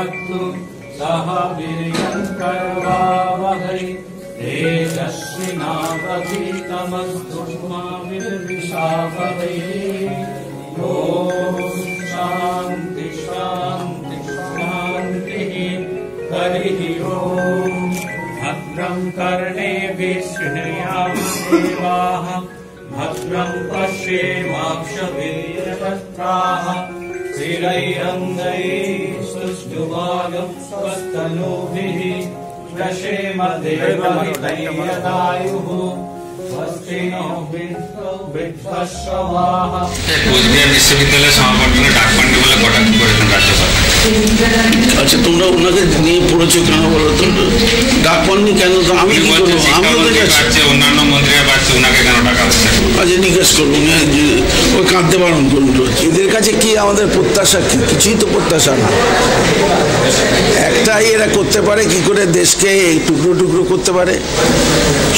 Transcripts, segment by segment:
धीतस्तु सह वीर्यम् कर्वावहै तेजस्विनावधीतमस्तु मा विर्विषावहै ॐ शान्ति शान्ति, शान्तिः। हरिः ॐ भद्रम् कर्णेभिः शृणुयामसेवाः भद्रम् पश्येमाक्षवीरभद्राः स्वस्तनूभिः दशेम देवदायुः स्वस्तिनो विश्वस्ववाः কোচবিহার বিশ্ববিদ্যালয়ের সমাবর্তনে ডাক পান্ডে বলে কটাক্ষ করেছেন রাজ্য সরকার আচ্ছা তোমরা ওনাকে নিয়ে পড়েছো কেন বলো তো ডাক পাননি কেন তো আমি কি করবো আমিও তো শিক্ষামন্ত্রী যাচ্ছি পাচ্ছে অন্যান্য মন্ত্রীরা পাচ্ছে ওনাকে কেন টাকা হচ্ছে আজ জিজ্ঞেস করবো না যে ওই কাঁদতে বারণ করুন রোজ। এদের কাছে কি আমাদের প্রত্যাশা? কি কিছুই তো প্রত্যাশা না। একটাই এরা করতে পারে, কি করে দেশকে টুকরো টুকরো করতে পারে?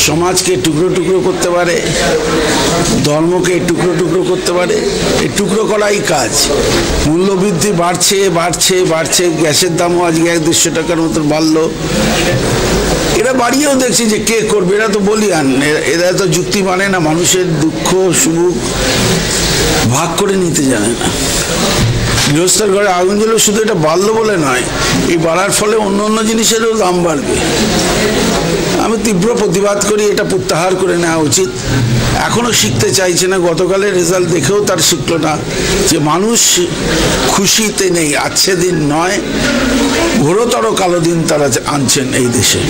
সমাজকে টুকরো টুকরো করতে পারে? ধর্মকে টুকরো টুকরো করতে পারে? এই টুকরো করাই কাজ। মূল্যবৃদ্ধি বাড়ছে বাড়ছে বাড়ছে। গ্যাসের দামও আজকে এক দেড়শো টাকার মতো বাড়লো। এরা বাড়িয়েও দেখছি যে কে করবে এরা তো বলিয়ান এরা- এরা তো যুক্তি মানে না, মানুষের দুঃখ, সুখ ভাগ করে নিতে জানে না। গৃহস্থের ঘরে আগুন জ্বলে শুধু এটা বাড়লো বলে নয়, এই বাড়ার ফলে অন্য অন্য জিনিসেরও দাম বাড়বে। আমি তীব্র প্রতিবাদ করি, এটা প্রত্যাহার করে নেওয়া উচিত। এখনও শিখতে চাইছে না, গতকালের রেজাল্ট দেখেও তার শিখল না যে মানুষ খুশিতে নেই আচ্ছে দিন নয়, ঘোরতর কালো দিন তারা আনছেন এই দেশে।